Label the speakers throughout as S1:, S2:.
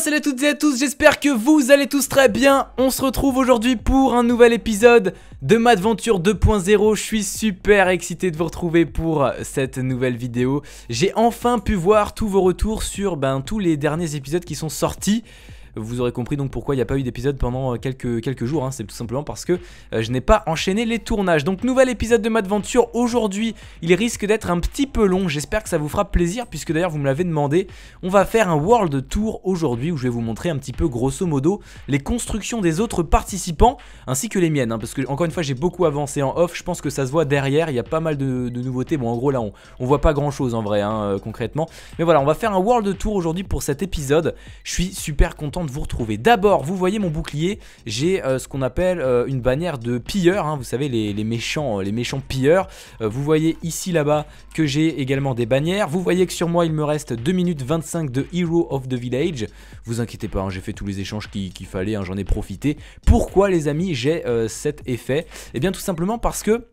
S1: salut à toutes et à tous, j'espère que vous allez tous très bien. On se retrouve aujourd'hui pour un nouvel épisode de Madventure 2.0 Je suis super excité de vous retrouver pour cette nouvelle vidéo. J'ai enfin pu voir tous vos retours sur ben, tous les derniers épisodes qui sont sortis vous aurez compris donc pourquoi il n'y a pas eu d'épisode pendant euh, quelques, jours. Hein. C'est tout simplement parce que euh, je n'ai pas enchaîné les tournages. Donc nouvel épisode de Madventure. Aujourd'hui, il risque d'être un petit peu long. J'espère que ça vous fera plaisir puisque d'ailleurs vous me l'avez demandé. On va faire un World Tour aujourd'hui où je vais vous montrer un petit peu grosso modo les constructions des autres participants ainsi que les miennes. Hein, parce que encore une fois j'ai beaucoup avancé en off. Je pense que ça se voit derrière. Il y a pas mal de, nouveautés. Bon en gros là on, on voit pas grand chose en vrai hein, euh, concrètement. Mais voilà on va faire un World Tour aujourd'hui pour cet épisode. Je suis super content de vous retrouver. D'abord, vous voyez mon bouclier, j'ai euh, ce qu'on appelle euh, une bannière de pilleurs, hein. vous savez les, méchants, euh, les méchants pilleurs. vous voyez ici là-bas que j'ai également des bannières. Vous voyez que sur moi il me reste 2 minutes 25 de Hero of the Village. Vous inquiétez pas, hein, j'ai fait tous les échanges qu'il fallait, hein, j'en ai profité. Pourquoi les amis j'ai cet effet? Eh bien tout simplement parce que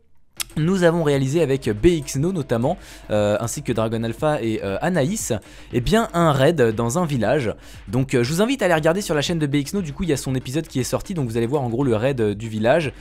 S1: nous avons réalisé avec BXNO notamment, euh, ainsi que Dragon Alpha et euh, Anaïs, eh bien un raid dans un village. Donc euh, je vous invite à aller regarder sur la chaîne de BXNO, du coup il y a son épisode qui est sorti, donc vous allez voir en gros le raid du village.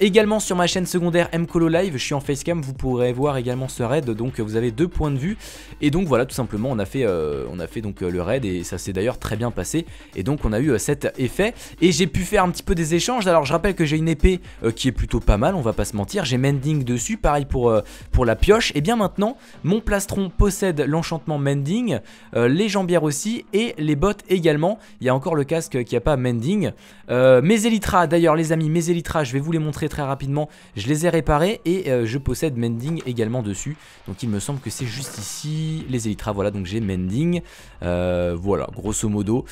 S1: également sur ma chaîne secondaire Mcolo Live, je suis en facecam, vous pourrez voir également ce raid, donc vous avez deux points de vue. Et donc voilà, tout simplement on a fait, on a fait donc le raid et ça s'est d'ailleurs très bien passé. Et donc on a eu cet effet. Et j'ai pu faire un petit peu des échanges, alors je rappelle que j'ai une épée qui est plutôt pas mal, on va pas se mentir, j'ai Mending dessus, pareil pour, euh, pour la pioche. Et bien maintenant, mon plastron possède l'enchantement Mending, euh, les jambières aussi et les bottes également. Il y a encore le casque qui n'a pas Mending. Euh, mes Elytras, d'ailleurs les amis, mes Elytras, je vais vous les montrer très rapidement. Je les ai réparés et je possède Mending également dessus. Donc il me semble que c'est juste ici les Elytras, voilà, donc j'ai Mending. voilà, grosso modo.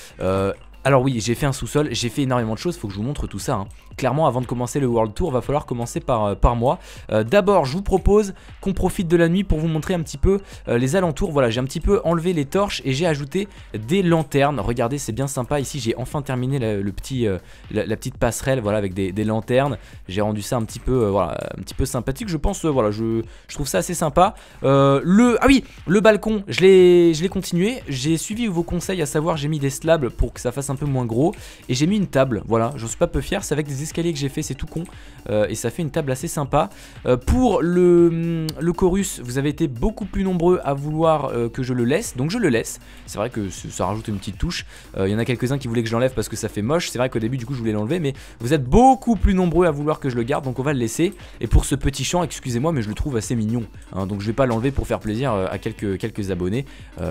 S1: Alors oui, j'ai fait un sous-sol, j'ai fait énormément de choses, faut que je vous montre tout ça. Hein. Clairement, avant de commencer le World Tour, va falloir commencer par, euh, moi. Euh, d'abord, je vous propose qu'on profite de la nuit pour vous montrer un petit peu euh, les alentours. Voilà, j'ai un petit peu enlevé les torches et j'ai ajouté des lanternes. Regardez, c'est bien sympa. Ici, j'ai enfin terminé la, petite passerelle, voilà, avec des, lanternes. J'ai rendu ça un petit peu, sympathique. Je pense, voilà, je, je, trouve ça assez sympa. le, ah oui, le balcon, je l'ai continué. J'ai suivi vos conseils, à savoir, j'ai mis des slabs pour que ça fasse un peu moins gros. Et j'ai mis une table, voilà, j'en suis pas peu fier, c'est avec des escaliers que j'ai fait, c'est tout con. Euh, et ça fait une table assez sympa. Euh, pour le, le chorus, vous avez été beaucoup plus nombreux à vouloir euh, que je le laisse, donc je le laisse. C'est vrai que ça rajoute une petite touche. Il y en a quelques-uns qui voulaient que je l'enlève parce que ça fait moche. C'est vrai qu'au début, du coup, je voulais l'enlever, mais vous êtes beaucoup plus nombreux à vouloir que je le garde, donc on va le laisser. Et pour ce petit champ, excusez-moi, mais je le trouve assez mignon. Hein. donc je vais pas l'enlever pour faire plaisir à quelques, quelques abonnés.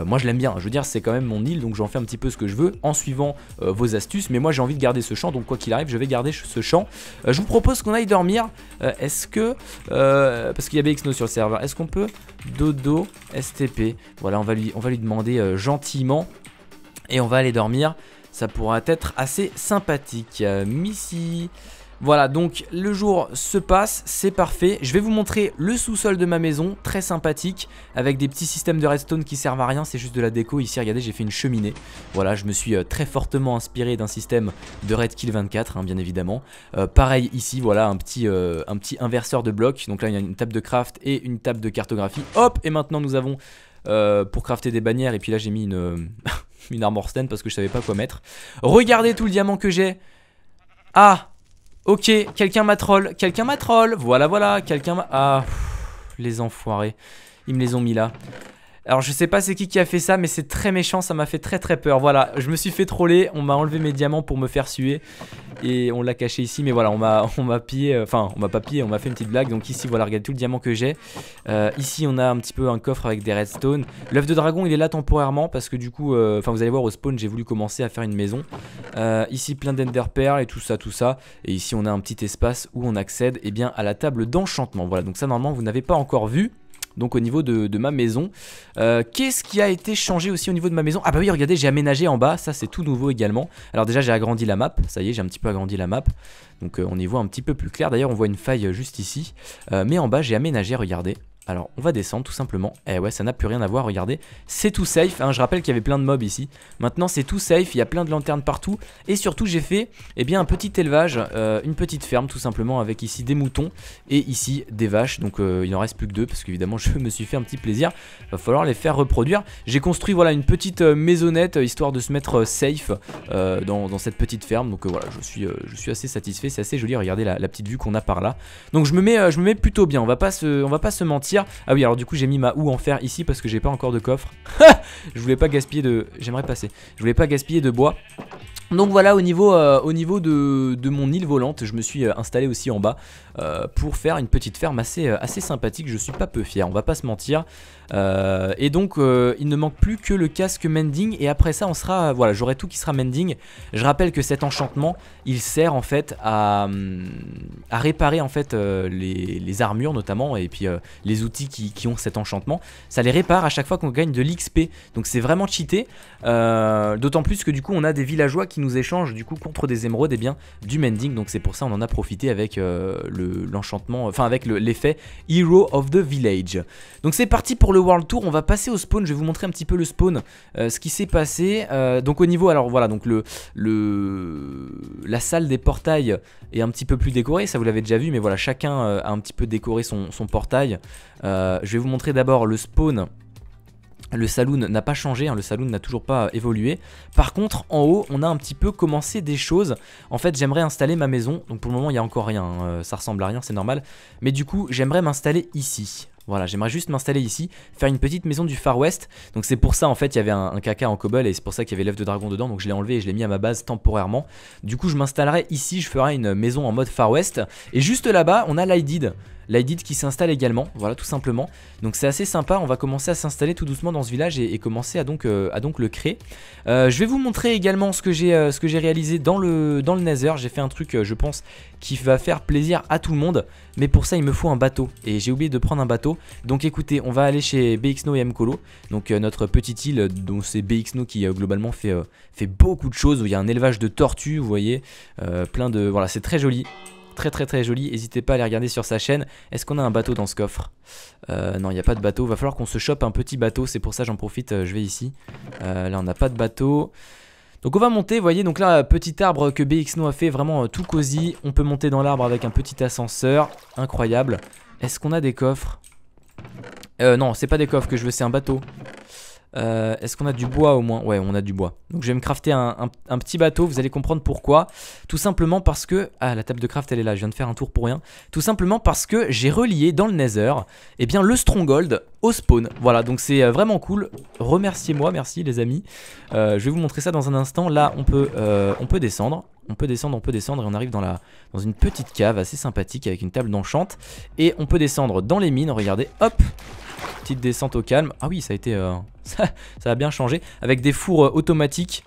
S1: moi, je l'aime bien. Je veux dire, c'est quand même mon île, donc j'en fais un petit peu ce que je veux en suivant vos astuces. Mais moi, j'ai envie de garder ce champ, donc quoi qu'il arrive, je vais garder ce champ. Euh, je vous propose qu'on aille dormir. Euh, est-ce que... Euh, parce qu'il y a BXNO sur le serveur. Est-ce qu'on peut... Dodo STP. Voilà, on va lui, on va lui demander gentiment. Et on va aller dormir. Ça pourra être assez sympathique. Missy... Voilà, donc le jour se passe, c'est parfait. Je vais vous montrer le sous-sol de ma maison, très sympathique, avec des petits systèmes de redstone qui servent à rien, c'est juste de la déco. Ici, regardez, j'ai fait une cheminée. Voilà, je me suis euh, très fortement inspiré d'un système de Redkill 24, hein, bien évidemment. Euh, pareil ici, voilà, un petit, euh, un petit inverseur de blocs. Donc là, il y a une table de craft et une table de cartographie. Hop, et maintenant nous avons... pour crafter des bannières et puis là j'ai mis une, une armor stand parce que je savais pas quoi mettre Regardez tout le diamant que j'ai Ah Ok, quelqu'un m'a troll, quelqu'un m'a troll, voilà voilà, quelqu'un m'a... Ah, les enfoirés, ils me les ont mis là. Alors je sais pas c'est qui qui a fait ça mais c'est très méchant ça m'a fait très très peur. Voilà je me suis fait troller On m'a enlevé mes diamants pour me faire suer Et on l'a caché ici mais voilà on m'a on m'a pillé euh, Enfin on m'a pas pillé on m'a fait une petite blague. Donc ici voilà regardez tout le diamant que j'ai. Euh, Ici on a un petit peu un coffre avec des redstone. L'œuf de dragon il est là temporairement Parce que du coup euh, Enfin vous allez voir au spawn j'ai voulu commencer à faire une maison. Ici plein d'ender et tout ça tout ça. Et ici on a un petit espace où on accède eh bien, à la table d'enchantement. Voilà donc ça normalement vous n'avez pas encore vu donc au niveau de, ma maison. Euh, qu'est-ce qui a été changé aussi au niveau de ma maison? Ah bah oui, regardez, j'ai aménagé en bas, ça c'est tout nouveau également. Alors déjà j'ai agrandi la map, ça y est, j'ai un petit peu agrandi la map. Donc euh, on y voit un petit peu plus clair, d'ailleurs on voit une faille juste ici. Euh, mais en bas j'ai aménagé, regardez. Alors on va descendre tout simplement. Eh ouais ça n'a plus rien à voir, regardez. C'est tout safe, hein. je rappelle qu'il y avait plein de mobs ici. Maintenant c'est tout safe, il y a plein de lanternes partout. Et surtout j'ai fait eh bien, un petit élevage, euh, une petite ferme tout simplement avec ici des moutons et ici des vaches. Donc euh, il n'en reste plus que deux parce qu'évidemment je me suis fait un petit plaisir. Va falloir les faire reproduire. J'ai construit voilà une petite euh, maisonnette histoire de se mettre safe dans, cette petite ferme. Donc voilà je suis, assez satisfait, c'est assez joli. Regardez la, petite vue qu'on a par là. Donc je me mets, plutôt bien, on va on va pas se mentir. Ah oui, alors du coup, j'ai mis ma houe en fer ici parce que j'ai pas encore de coffre. je voulais pas gaspiller de... J'aimerais passer. Je voulais pas gaspiller de bois. Donc voilà au niveau, euh, au niveau de, mon île volante je me suis euh, installé aussi en bas euh, pour faire une petite ferme assez, assez sympathique je suis pas peu fier on va pas se mentir et donc il ne manque plus que le casque mending. Et après ça on sera voilà j'aurai tout qui sera mending. Je rappelle que cet enchantement il sert en fait à, à réparer en fait les, armures notamment et puis les outils qui, ont cet enchantement. Ça les répare à chaque fois qu'on gagne de l'XP donc c'est vraiment cheaté. D'autant plus que du coup on a des villageois qui nous échange du coup contre des émeraudes et bien du mending. Donc c'est pour ça on en a profité avec euh, l'enchantement, enfin avec l'effet Hero of the Village. Donc c'est parti pour le World Tour. On va passer au spawn. Je vais vous montrer un petit peu le spawn, euh, ce qui s'est passé. Euh, donc au niveau, alors voilà, donc le, le la salle des portails est un petit peu plus décorée. Ça vous l'avez déjà vu, mais voilà, chacun a un petit peu décoré son, son portail. je vais vous montrer d'abord le spawn le saloon n'a pas changé, hein, le saloon n'a toujours pas évolué. Par contre, en haut, on a un petit peu commencé des choses. En fait, j'aimerais installer ma maison. Donc pour le moment, il n'y a encore rien. Hein, euh, ça ressemble à rien, c'est normal. Mais du coup, j'aimerais m'installer ici. Voilà, j'aimerais juste m'installer ici, faire une petite maison du Far West. Donc c'est pour ça en fait il y avait un, caca en cobble et c'est pour ça qu'il y avait l'œuf de dragon dedans. Donc je l'ai enlevé et je l'ai mis à ma base temporairement. Du coup je m'installerai ici, je ferai une maison en mode Far West. Et juste là-bas on a l'Idid l'Idid qui s'installe également, voilà tout simplement. Donc c'est assez sympa, on va commencer à s'installer tout doucement dans ce village et, commencer à donc, euh, à donc le créer. Euh, je vais vous montrer également ce que j'ai euh, réalisé dans le, dans Nether. J'ai fait un truc, je pense, qui va faire plaisir à tout le monde. Mais pour ça, il me faut un bateau. Et j'ai oublié de prendre un bateau. Donc écoutez, on va aller chez BXNO et Mkolo. Donc notre petite île, dont c'est BXNO qui globalement fait, fait beaucoup de choses. Où il y a un élevage de tortues, vous voyez. plein de... Voilà, c'est très joli. Très très très joli, n'hésitez pas à aller regarder sur sa chaîne. Est-ce qu'on a un bateau dans ce coffre? Euh, Non, il n'y a pas de bateau, va falloir qu'on se chope un petit bateau, c'est pour ça j'en profite, euh, je vais ici. Euh, là on n'a pas de bateau. Donc on va monter, vous voyez, donc là, petit arbre que BXNO a fait, vraiment tout cosy. On peut monter dans l'arbre avec un petit ascenseur, incroyable. Est-ce qu'on a des coffres? Euh, non, c'est pas des coffres que je veux, c'est un bateau. Euh, est-ce qu'on a du bois au moins? Ouais, on a du bois. Donc je vais me crafter un, petit bateau, vous allez comprendre pourquoi. Tout simplement parce que... Ah, la table de craft, elle est là, je viens de faire un tour pour rien. Tout simplement parce que j'ai relié dans le Nether, eh bien, le Stronghold au spawn. Voilà, donc c'est euh, vraiment cool. Remerciez-moi, merci les amis. Euh, je vais vous montrer ça dans un instant. Là, on peut, on peut descendre. On peut descendre, on peut descendre et on arrive dans, la, dans une petite cave assez sympathique avec une table d'enchante. Et on peut descendre dans les mines, regardez, hop Petite descente au calme. Ah oui, ça a été... Euh, ça, a bien changé. Avec des fours euh, automatiques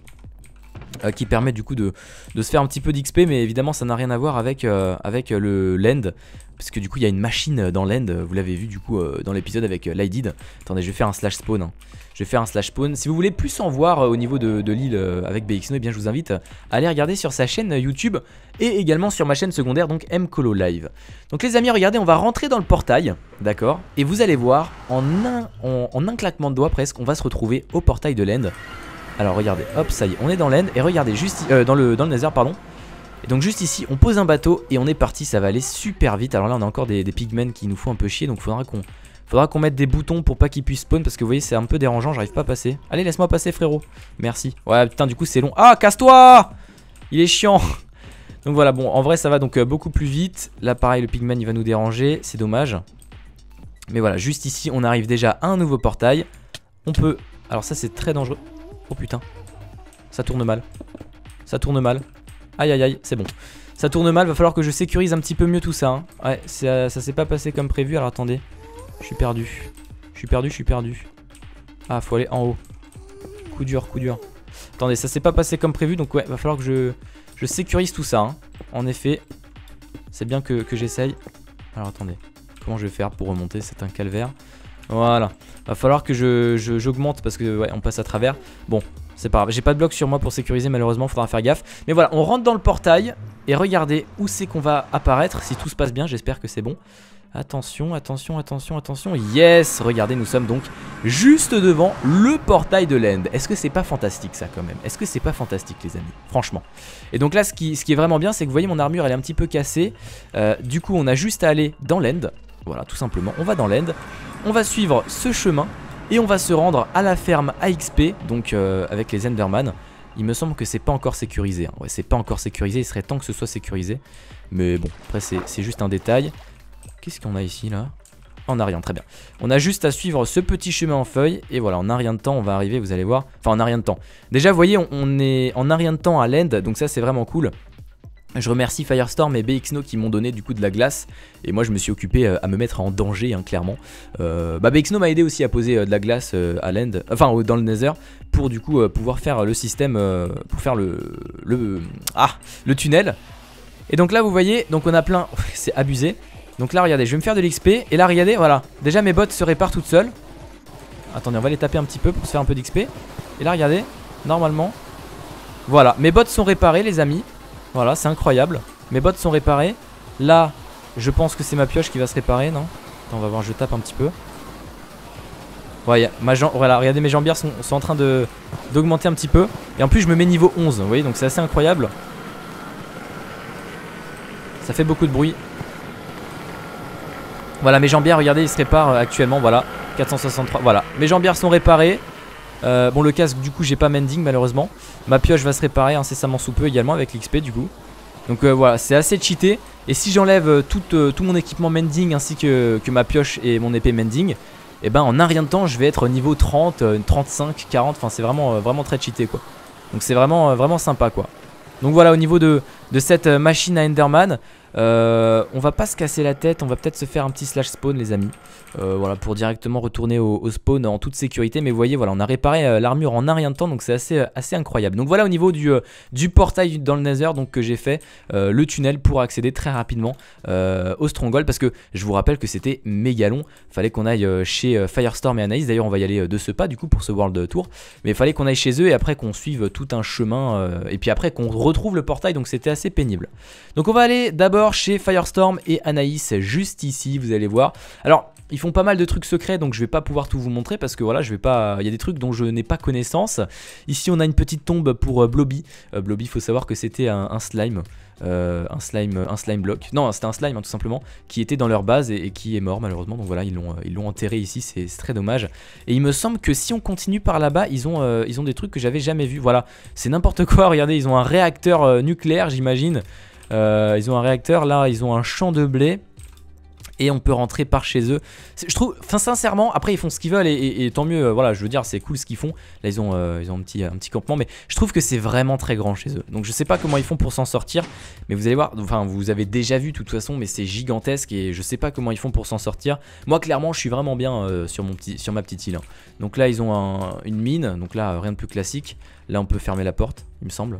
S1: euh, qui permettent du coup de, se faire un petit peu d'XP. Mais évidemment, ça n'a rien à voir avec, avec le Land. Parce que du coup, il y a une machine dans l'end. Vous l'avez vu du coup dans l'épisode avec l'IDID. Attendez, je vais faire un slash spawn. Hein. Je vais faire un slash spawn. Si vous voulez plus en voir au niveau de, l'île avec BXNO, eh bien je vous invite à aller regarder sur sa chaîne YouTube et également sur ma chaîne secondaire, donc Mcolo Live. Donc les amis, regardez, on va rentrer dans le portail, d'accord? Et vous allez voir, en un, en, un claquement de doigts presque, on va se retrouver au portail de l'end. Alors regardez, hop, ça y est, on est dans l'end, et regardez, juste euh, dans, le, dans le nether, pardon. Et donc juste ici, on pose un bateau et on est parti, ça va aller super vite. Alors là, on a encore des, pigmen qui nous font un peu chier, donc faudra qu'on faudra qu'on mette des boutons pour pas qu'ils puissent spawn parce que vous voyez, c'est un peu dérangeant, j'arrive pas à passer. Allez, laisse-moi passer, frérot. Merci. Ouais, putain, du coup, c'est long. Ah, casse-toi Il est chiant donc voilà, bon, en vrai ça va donc euh, beaucoup plus vite. Là pareil, le pigman il va nous déranger, c'est dommage. Mais voilà, juste ici, on arrive déjà à un nouveau portail. On peut... Alors ça c'est très dangereux. Oh putain. Ça tourne mal. Ça tourne mal. Aïe aïe aïe, c'est bon. Ça tourne mal, va falloir que je sécurise un petit peu mieux tout ça. Hein. Ouais, ça, s'est pas passé comme prévu, alors attendez. Je suis perdu. Je suis perdu, je suis perdu. Ah, faut aller en haut. Coup dur, coup dur. Attendez, ça s'est pas passé comme prévu, donc ouais, va falloir que je... Je sécurise tout ça, hein. en effet. C'est bien que, j'essaye. Alors attendez, comment je vais faire pour remonter? C'est un calvaire. Voilà, va falloir que je j'augmente parce que ouais, on passe à travers. Bon, c'est pas grave, j'ai pas de bloc sur moi pour sécuriser malheureusement, faudra faire gaffe. Mais voilà, on rentre dans le portail et regardez où c'est qu'on va apparaître, si tout se passe bien, j'espère que c'est bon. Attention, attention, attention, attention. Yes Regardez, nous sommes donc juste devant le portail de l'End. Est-ce que c'est pas fantastique ça quand même? Est-ce que c'est pas fantastique les amis? Franchement. Et donc là, ce qui, ce qui est vraiment bien, c'est que vous voyez mon armure, elle est un petit peu cassée. Euh, du coup, on a juste à aller dans l'End. Voilà, tout simplement. On va dans l'End. On va suivre ce chemin. Et on va se rendre à la ferme AXP, donc euh, avec les Enderman. Il me semble que c'est pas encore sécurisé. Hein. Ouais, c'est pas encore sécurisé. Il serait temps que ce soit sécurisé. Mais bon, après, c'est juste un détail. Qu'est-ce qu'on a ici là? On a rien, très bien. On a juste à suivre ce petit chemin en feuille. Et voilà, en un rien de temps, on va arriver, vous allez voir. Enfin, en un rien de temps. Déjà, vous voyez, on, est en un rien de temps à l'end. Donc ça, c'est vraiment cool. Je remercie Firestorm et BXNO qui m'ont donné du coup de la glace et moi je me suis occupé euh, à me mettre en danger hein, clairement. Euh, bah BXNO m'a aidé aussi à poser euh, de la glace à l'end, enfin dans le Nether pour du coup pouvoir faire le système, pour faire le, le, ah, le tunnel. Et donc là vous voyez, donc on a plein, c'est abusé. Donc là regardez, je vais me faire de l'XP et là regardez, voilà, déjà mes bottes se réparent toutes seules. Attendez, on va les taper un petit peu pour se faire un peu d'XP. Et là regardez, normalement, voilà, mes bottes sont réparées les amis. Voilà, c'est incroyable. Mes bottes sont réparées. Là, je pense que c'est ma pioche qui va se réparer, non? Attends, on va voir, je tape un petit peu. Voilà, regardez, mes jambières sont, en train d'augmenter un petit peu. Et en plus, je me mets niveau 11, vous voyez, donc c'est assez incroyable. Ça fait beaucoup de bruit. Voilà, mes jambières, regardez, ils se réparent euh, actuellement, voilà. 463, voilà. Mes jambières sont réparées. Euh, bon le casque du coup j'ai pas mending malheureusement. Ma pioche va se réparer incessamment sous peu également avec l'XP du coup. Donc euh, voilà c'est assez cheaté. Et si j'enlève euh, tout, mon équipement mending ainsi que, que, ma pioche et mon épée mending Et eh ben en un rien de temps je vais être niveau 30, 35, 40 Enfin c'est vraiment, vraiment très cheaté quoi. Donc c'est vraiment, vraiment sympa quoi. Donc voilà au niveau de, de cette machine à Enderman euh, on va pas se casser la tête, on va peut-être se faire un petit slash spawn les amis. Euh, voilà, pour directement retourner au, spawn en toute sécurité. Mais vous voyez, voilà, on a réparé euh, l'armure en un rien de temps, donc c'est assez, incroyable. Donc voilà au niveau du, portail dans le Nether, donc que j'ai fait le tunnel pour accéder très rapidement au Stronghold, parce que je vous rappelle que c'était méga long. Fallait qu'on aille chez Firestorm et Anaïs. D'ailleurs, on va y aller de ce pas du coup pour ce World Tour. Mais fallait qu'on aille chez eux et après qu'on suive tout un chemin et puis après qu'on retrouve le portail. Donc c'était assez pénible. Donc on va aller d'abord chez Firestorm et Anaïs juste ici, vous allez voir. Alors, ils font pas mal de trucs secrets donc je vais pas pouvoir tout vous montrer parce que voilà je vais pas il y a des trucs dont je n'ai pas connaissance. Ici on a une petite tombe pour euh, Blobby. Euh, Blobby faut savoir que c'était un, slime euh, un slime un slime block non c'était un slime hein, tout simplement qui était dans leur base et, qui est mort malheureusement. Donc voilà ils l'ont enterré ici c'est très dommage. Et il me semble que si on continue par là-bas ils ont ils ont des trucs que j'avais jamais vu voilà c'est n'importe quoi. Regardez ils ont un réacteur nucléaire j'imagine euh, ils ont un réacteur, là ils ont un champ de blé et on peut rentrer par chez eux. Je trouve, enfin sincèrement, après ils font ce qu'ils veulent et, tant mieux. Euh, voilà, je veux dire, c'est cool ce qu'ils font. Là ils ont, euh, ils ont un petit, un petit campement, mais je trouve que c'est vraiment très grand chez eux. Donc je sais pas comment ils font pour s'en sortir, mais vous allez voir. Enfin, vous avez déjà vu de toute façon, mais c'est gigantesque et je sais pas comment ils font pour s'en sortir. Moi, clairement, je suis vraiment bien sur mon petit, sur ma petite île. Hein. Donc là, ils ont une mine. Donc là, rien de plus classique. Là, on peut fermer la porte, il me semble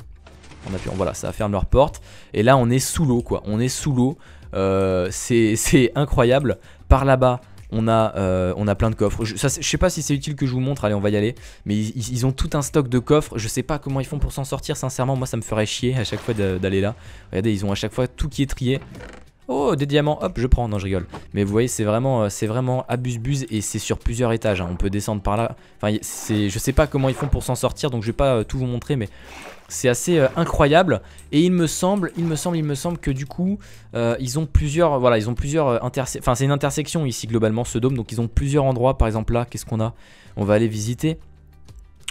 S1: en appuyant. Voilà, ça faire leur porte. Et là, on est sous l'eau, quoi. On est sous l'eau. Euh, c'est incroyable. Par là-bas, on a, euh, plein de coffres. Je, sais pas si c'est utile que je vous montre. Allez, on va y aller. Mais ils, ont tout un stock de coffres. Je sais pas comment ils font pour s'en sortir. Sincèrement, moi, ça me ferait chier à chaque fois d'aller là. Regardez, ils ont à chaque fois tout qui est trié. Oh, des diamants, hop, je prends, non, je rigole. Mais vous voyez, c'est vraiment, euh, c'est vraiment abuse-buse et c'est sur plusieurs étages. Hein. On peut descendre par là. Enfin, je sais pas comment ils font pour s'en sortir, donc je vais pas tout vous montrer, mais c'est assez euh, incroyable et il me semble, il me semble, il me semble que du coup euh, ils ont plusieurs, voilà, ils ont plusieurs euh, enfin c'est une intersection ici globalement ce dôme, donc ils ont plusieurs endroits. Par exemple là, qu'est-ce qu'on a? On va aller visiter.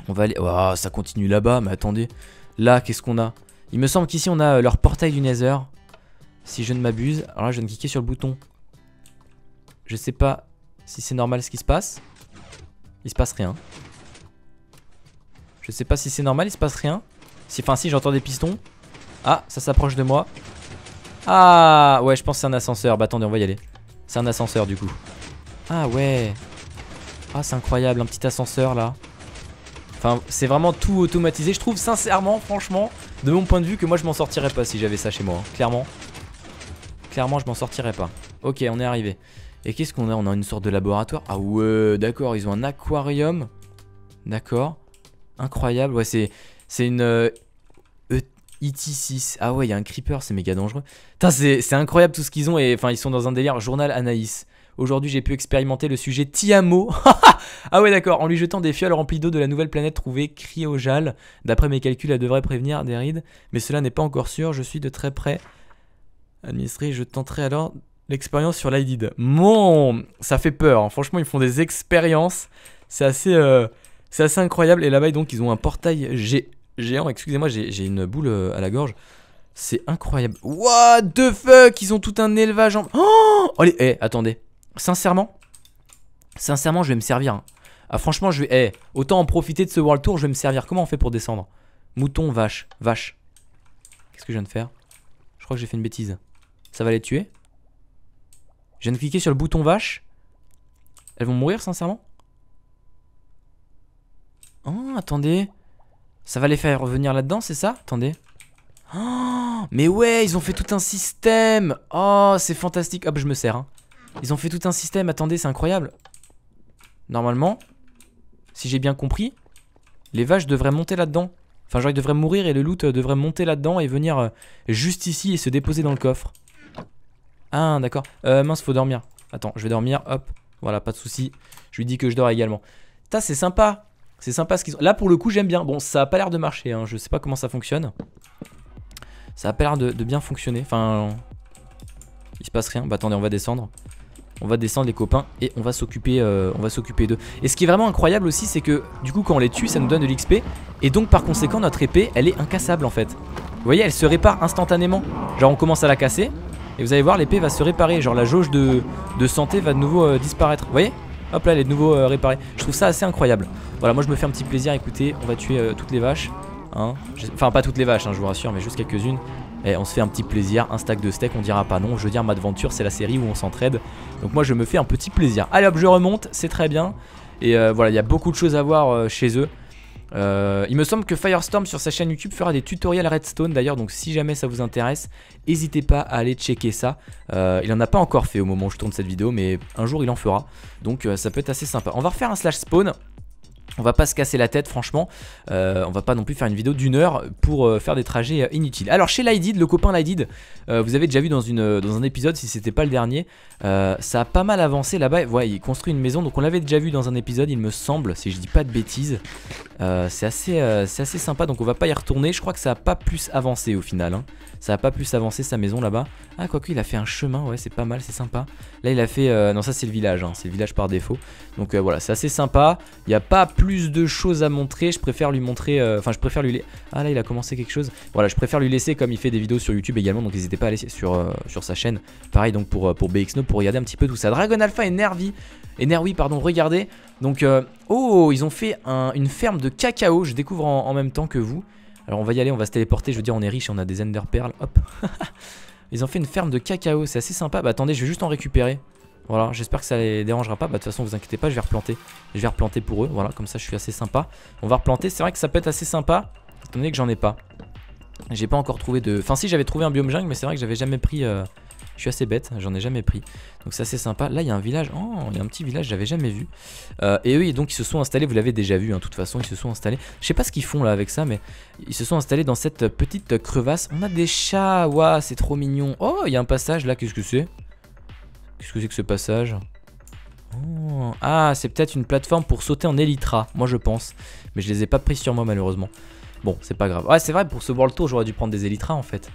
S1: On va aller, oh, ça continue là-bas, mais attendez, là qu'est-ce qu'on a? Il me semble qu'ici on a leur portail du Nether, si je ne m'abuse. Alors là je viens de cliquer sur le bouton. Je sais pas si c'est normal ce qui se passe. Il se passe rien. Je sais pas si c'est normal, il se passe rien. Si, enfin si, j'entends des pistons. Ah, ça s'approche de moi. Ah, ouais, je pense que c'est un ascenseur. Bah attendez, on va y aller. C'est un ascenseur du coup. Ah ouais. Ah, c'est incroyable, un petit ascenseur là. Enfin, c'est vraiment tout automatisé. Je trouve sincèrement, franchement, de mon point de vue, que moi je m'en sortirais pas si j'avais ça chez moi. Hein. Clairement. Clairement, je m'en sortirais pas. Ok, on est arrivé. Et qu'est-ce qu'on a? On a une sorte de laboratoire. Ah ouais, d'accord, ils ont un aquarium. D'accord. Incroyable. Ouais, c'est c'est une IT6. Ah ouais, il y a un creeper, c'est méga dangereux. C'est incroyable tout ce qu'ils ont. Et enfin, ils sont dans un délire. Journal Anaïs. Aujourd'hui, j'ai pu expérimenter le sujet Tiamo. ah ouais, d'accord. En lui jetant des fioles remplies d'eau de la nouvelle planète trouvée Cryojal. D'après mes calculs, elle devrait prévenir des rides. Mais cela n'est pas encore sûr. Je suis de très près. Administré, je tenterai alors l'expérience sur l'IDID. Mon, ça fait peur. Hein. Franchement, ils font des expériences. C'est assez, euh, c'est assez incroyable. Et là-bas, donc, ils ont un portail géant. Excusez-moi, j'ai une boule euh, à la gorge. C'est incroyable. What the fuck? Ils ont tout un élevage en... Oh Allez, eh, attendez. Sincèrement, sincèrement, je vais me servir. Hein. Ah, franchement, je vais. Eh, autant en profiter de ce World Tour, je vais me servir. Comment on fait pour descendre? Mouton, vache, vache. Qu'est-ce que je viens de faire? Je crois que j'ai fait une bêtise. Ça va les tuer? Je viens de cliquer sur le bouton vache. Elles vont mourir, sincèrement? Oh, attendez. Ça va les faire revenir là-dedans, c'est ça? Attendez. Oh, mais ouais, ils ont fait tout un système. Oh, c'est fantastique. Hop, je me sers. Hein. Ils ont fait tout un système, attendez, c'est incroyable. Normalement, si j'ai bien compris, les vaches devraient monter là-dedans. Enfin, genre, ils devraient mourir et le loot euh, devrait monter là-dedans et venir euh, juste ici et se déposer dans le coffre. Ah, d'accord. Euh, mince, faut dormir. Attends, je vais dormir, hop. Voilà, pas de souci. Je lui dis que je dors également. Ça, c'est sympa. C'est sympa ce qu'ils ont. Là, pour le coup, j'aime bien. Bon, ça a pas l'air de marcher. Hein. Je sais pas comment ça fonctionne. Ça a pas l'air de, bien fonctionner. Enfin, il se passe rien. Bah, attendez, on va descendre. On va descendre les copains et on va s'occuper euh, on va s'occuper d'eux. Et ce qui est vraiment incroyable aussi c'est que du coup quand on les tue ça nous donne de l'XP et donc par conséquent notre épée elle est incassable en fait. Vous voyez elle se répare instantanément. Genre on commence à la casser et vous allez voir l'épée va se réparer. Genre la jauge de, santé va de nouveau euh, disparaître. Vous voyez? Hop là elle est de nouveau euh. Je trouve ça assez incroyable. Voilà moi je me fais un petit plaisir. Écoutez on va tuer toutes les vaches. Hein. Enfin pas toutes les vaches hein, je vous rassure mais juste quelques-unes. Et on se fait un petit plaisir, un stack de steak, on dira pas non. Je veux dire, ma aventure, c'est la série où on s'entraide. Donc moi, je me fais un petit plaisir. Allez hop, je remonte, c'est très bien. Et euh, voilà, il y a beaucoup de choses à voir euh, chez eux. Euh, il me semble que Firestorm sur sa chaîne YouTube fera des tutoriels Redstone d'ailleurs, donc si jamais ça vous intéresse, n'hésitez pas à aller checker ça. il en a pas encore fait au moment où je tourne cette vidéo, mais un jour il en fera, donc ça peut être assez sympa. On va refaire un slash spawn. On va pas se casser la tête franchement, euh, on va pas non plus faire une vidéo d'une heure pour euh, faire des trajets euh, inutiles. Alors chez Lydid, le copain Lydid, vous avez déjà vu dans, un épisode si c'était pas le dernier, ça a pas mal avancé là-bas, voilà, il construit une maison, donc on l'avait déjà vu dans un épisode il me semble, si je dis pas de bêtises. c'est assez, assez sympa donc on va pas y retourner, je crois que ça a pas plus avancé au final. Hein. Ça a pas plus avancé sa maison là-bas. Ah, quoique, il a fait un chemin, ouais, c'est pas mal, c'est sympa. Là, il a fait. Euh, non, ça, c'est le village, hein, c'est le village par défaut. Donc euh, voilà, c'est assez sympa. Il n'y a pas plus de choses à montrer. Je préfère lui montrer. Euh, enfin, je préfère lui. Ah, là, il a commencé quelque chose. Voilà, je préfère lui laisser comme il fait des vidéos sur YouTube également. Donc n'hésitez pas à aller sur, sur sa chaîne. Pareil, donc pour, pour BXNO, pour regarder un petit peu tout ça. Dragon Alpha et Nervi. Et Nervi, pardon, regardez. Donc, oh, ils ont fait une ferme de cacao. Je découvre en même temps que vous. Alors on va y aller, on va se téléporter, je veux dire on est riche on a des Ender Pearls, hop. Ils ont fait une ferme de cacao, c'est assez sympa. Bah attendez, je vais juste en récupérer. Voilà, j'espère que ça les dérangera pas. Bah de toute façon, vous inquiétez pas, je vais replanter. Je vais replanter pour eux, voilà, comme ça je suis assez sympa. On va replanter, c'est vrai que ça peut être assez sympa, étant donné que j'en ai pas. J'ai pas encore trouvé de... Enfin si, j'avais trouvé un biome jungle, mais c'est vrai que j'avais jamais pris... Euh, je suis assez bête, j'en ai jamais pris. Donc c'est assez sympa. Là, il y a un village. Oh, il y a un petit village, j'avais jamais vu. Euh, et eux, donc, ils se sont installés. Vous l'avez déjà vu, hein, de toute façon, ils se sont installés. Je sais pas ce qu'ils font là avec ça, mais ils se sont installés dans cette petite crevasse. On a des chats. Waouh, c'est trop mignon. Oh, il y a un passage là. Qu'est-ce que c'est? Qu'est-ce que c'est que ce passage? Oh. Ah, c'est peut-être une plateforme pour sauter en Elytra, moi je pense. Mais je les ai pas pris sur moi malheureusement. Bon, c'est pas grave. Ouais, c'est vrai, pour ce World Tour, j'aurais dû prendre des Elytras en fait.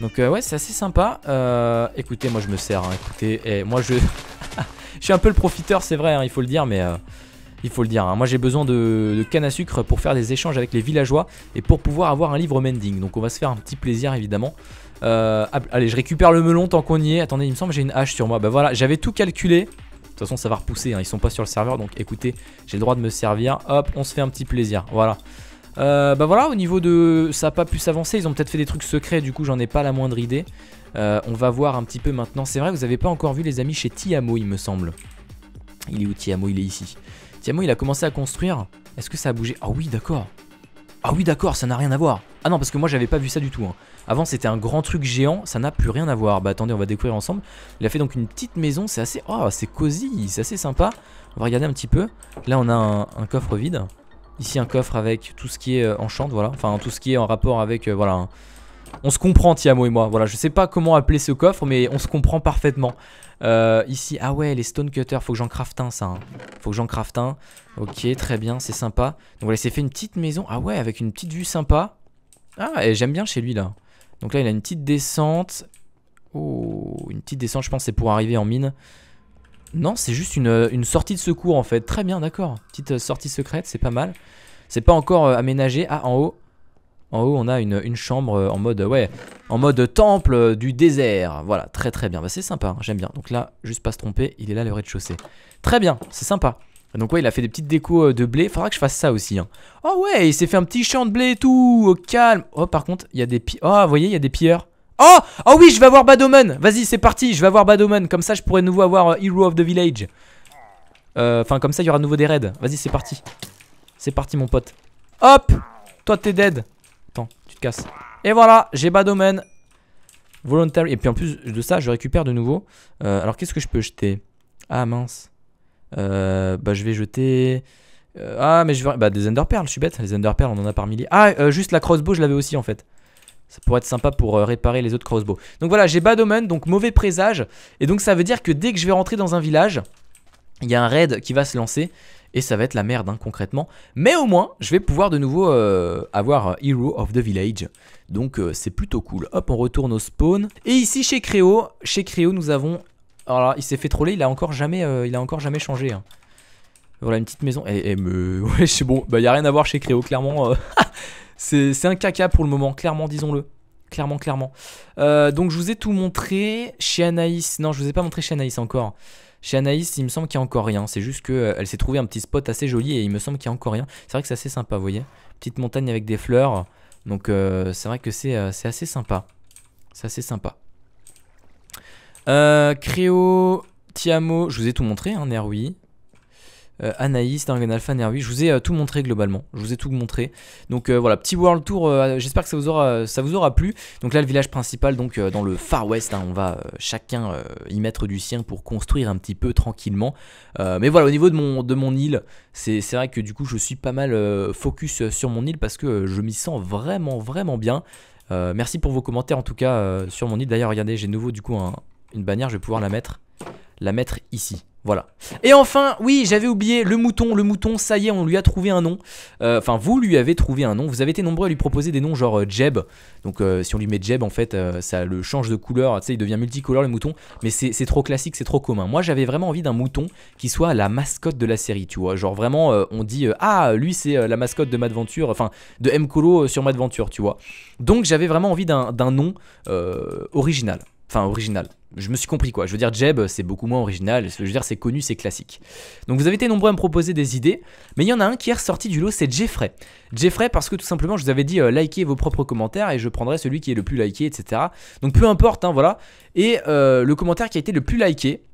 S1: Donc euh, ouais c'est assez sympa. Euh, Écoutez moi je me sers hein. Écoutez moi je Je suis un peu le profiteur c'est vrai hein, il faut le dire mais euh, Il faut le dire hein. Moi j'ai besoin de, canne à sucre pour faire des échanges avec les villageois Et pour pouvoir avoir un livre mending. Donc on va se faire un petit plaisir évidemment. Allez je récupère le melon tant qu'on y est. Attendez il me semble que j'ai une hache sur moi. Bah voilà j'avais tout calculé. De toute façon ça va repousser, ils sont pas sur le serveur donc écoutez, j'ai le droit de me servir, hop, on se fait un petit plaisir, voilà. Euh, bah voilà, au niveau de... Ça n'a pas pu s'avancer, ils ont peut-être fait des trucs secrets, du coup j'en ai pas la moindre idée. Euh, on va voir un petit peu maintenant. C'est vrai, vous avez pas encore vu les amis chez Tiamo, il me semble. Il est où Tiamo? Il est ici. Tiamo, il a commencé à construire. Est-ce que ça a bougé? Ah oui, d'accord. Ah oui, d'accord, ça n'a rien à voir. Ah non, parce que moi j'avais pas vu ça du tout. Hein. Avant c'était un grand truc géant, ça n'a plus rien à voir. Bah attendez, on va découvrir ensemble. Il a fait donc une petite maison, c'est assez... Oh, c'est cosy, c'est assez sympa. On va regarder un petit peu. Là on a un coffre vide. Ici un coffre avec tout ce qui est euh, enchant, voilà. Enfin tout ce qui est en rapport avec, euh, voilà, On se comprend Tiamo et moi, voilà, je sais pas comment appeler ce coffre mais on se comprend parfaitement. Euh, ici, ah ouais, les stone cutters, faut que j'en craft un ça. Hein. Faut que j'en craft un. Ok, très bien, c'est sympa. Donc voilà, il s'est fait une petite maison. Ah ouais, avec une petite vue sympa. Ah, et j'aime bien chez lui là. Donc là, il a une petite descente. Oh, une petite descente, je pense c'est pour arriver en mine. Non, c'est juste une, sortie de secours en fait. Très bien, d'accord. Petite euh, sortie secrète, c'est pas mal. C'est pas encore euh, aménagé. Ah, en haut. En haut, on a une, chambre euh, en mode, ouais, en mode temple du désert. Voilà, très très bien. Bah, c'est sympa, hein, j'aime bien. Donc là, juste pas se tromper, il est là le rez-de-chaussée. Très bien, c'est sympa. Donc ouais, il a fait des petites décos de blé. Faudra que je fasse ça aussi. Oh ouais, il s'est fait un petit champ de blé et tout, au calme. Oh, par contre, il y a des... Oh, vous voyez, il y a des pilleurs. Oh Oh oui, je vais avoir Badoman Vas-y, c'est parti, je vais avoir Badoman. Comme ça, je pourrais de nouveau avoir euh, Hero of the Village. Euh, enfin, comme ça, il y aura de nouveau des raids. Vas-y, c'est parti. C'est parti, mon pote. Hop Toi, t'es dead. Attends, tu te casses. Et voilà, j'ai Badoman. Voluntary. Et puis en plus de ça, je récupère de nouveau. Euh, alors, qu'est-ce que je peux jeter? Ah, mince. bah, je vais jeter... ah, mais je vais... Bah, des Enderpearls, je suis bête. Les Enderpearls, on en a par milliers. Ah, juste la crossbow, je l'avais aussi, en fait. Ça pourrait être sympa pour euh, réparer les autres crossbows. Donc voilà, j'ai bad omen, donc mauvais présage. Et donc ça veut dire que dès que je vais rentrer dans un village, il y a un raid qui va se lancer. Et ça va être la merde hein, concrètement. Mais au moins, je vais pouvoir de nouveau euh, avoir Hero of the Village. Donc euh, c'est plutôt cool. Hop, on retourne au spawn. Et ici chez Créo, chez Créo nous avons... Alors là, il s'est fait troller, il a encore jamais, il a encore jamais changé. Hein. Voilà une petite maison. Et, me... Ouais, c'est bon, bah y a rien à voir chez Créo, clairement. C'est un caca pour le moment, clairement, disons-le. Clairement, clairement. Euh, donc je vous ai tout montré. Chez Anaïs, non, je vous ai pas montré chez Anaïs encore. Chez Anaïs, il me semble qu'il y a encore rien. C'est juste qu'elle euh, s'est trouvé un petit spot assez joli et il me semble qu'il y a encore rien. C'est vrai que c'est assez sympa, vous voyez. Petite montagne avec des fleurs. Donc euh, c'est vrai que c'est assez sympa. C'est assez sympa. Créo, Tiamo, je vous ai tout montré, hein, Nerwi. Euh, Anaïs, Dargen Alpha, Nervi. Je vous ai euh, tout montré globalement. Je vous ai tout montré. Donc euh, voilà, petit world tour. J'espère que ça vous, aura, plu. Donc là, le village principal, donc dans le Far West, hein, on va chacun y mettre du sien pour construire un petit peu tranquillement. mais voilà, au niveau de mon, de mon île, c'est vrai que du coup, je suis pas mal focus sur mon île parce que je m'y sens vraiment, vraiment bien. merci pour vos commentaires en tout cas sur mon île. D'ailleurs, regardez, j'ai nouveau du coup une bannière. Je vais pouvoir la mettre, la mettre ici. Voilà. Et enfin, oui, j'avais oublié le mouton. Le mouton, ça y est, on lui a trouvé un nom. Euh, enfin, vous lui avez trouvé un nom. Vous avez été nombreux à lui proposer des noms genre euh, Jeb. Donc, euh, si on lui met Jeb, en fait, ça le change de couleur. Tu sais, il devient multicolore le mouton. Mais c'est trop classique, c'est trop commun. Moi, j'avais vraiment envie d'un mouton qui soit la mascotte de la série, tu vois. Genre, vraiment, on dit Ah, lui, c'est la mascotte de Madventure. Enfin, de M. Colo sur Madventure, tu vois. Donc, j'avais vraiment envie d'un nom original. Enfin, original. Je me suis compris quoi. Je veux dire, Jeb, c'est beaucoup moins original. Je veux dire, c'est connu, c'est classique. Donc vous avez été nombreux à me proposer des idées. Mais il y en a un qui est ressorti du lot, c'est Jeffrey. Jeffrey, parce que tout simplement, je vous avais dit, euh, likez vos propres commentaires et je prendrai celui qui est le plus liké, etc. Donc peu importe, hein, voilà. Et euh, le commentaire qui a été le plus liké,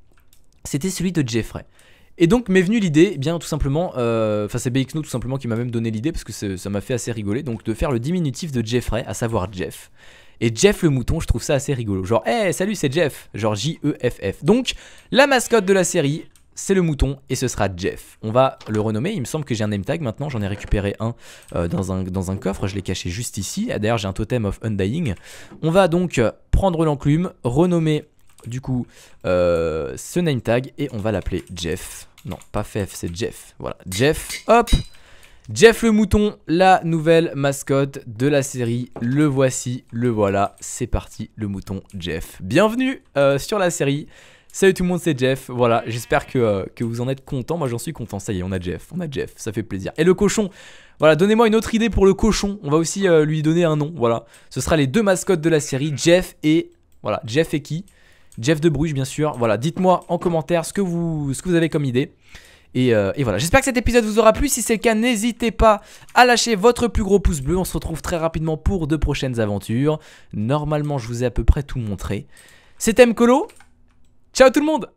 S1: c'était celui de Jeffrey. Et donc m'est venue l'idée, eh bien tout simplement, euh, enfin c'est BXNO tout simplement qui m'a même donné l'idée parce que ça m'a fait assez rigoler, donc de faire le diminutif de Jeffrey, à savoir Jeff. Et Jeff le mouton, je trouve ça assez rigolo. Genre, hey, salut, c'est Jeff. Genre J-E-F-F. Donc, la mascotte de la série, c'est le mouton et ce sera Jeff. On va le renommer. Il me semble que j'ai un name tag maintenant. J'en ai récupéré un, euh, dans, un dans un coffre. Je l'ai caché juste ici. Ah, d'ailleurs, j'ai un totem of undying. On va donc prendre l'enclume, renommer du coup euh, ce name tag et on va l'appeler Jeff. Non, pas Fef, c'est Jeff. Voilà, Jeff. Hop Jeff le mouton, la nouvelle mascotte de la série. Le voici, le voilà. C'est parti, le mouton Jeff. Bienvenue euh, sur la série. Salut tout le monde, c'est Jeff. Voilà, j'espère que, euh, vous en êtes content. Moi, j'en suis content. Ça y est, on a Jeff. On a Jeff, ça fait plaisir. Et le cochon. Voilà, donnez-moi une autre idée pour le cochon. On va aussi euh, lui donner un nom. Voilà, ce sera les deux mascottes de la série, Jeff et voilà, Jeff et qui? Jeff de Bruges, bien sûr. Voilà, dites-moi en commentaire ce que vous, ce que vous avez comme idée. Euh, et, voilà, j'espère que cet épisode vous aura plu. Si c'est le cas, n'hésitez pas à lâcher votre plus gros pouce bleu. On se retrouve très rapidement pour de prochaines aventures. Normalement, je vous ai à peu près tout montré. C'était Mkolo. Ciao tout le monde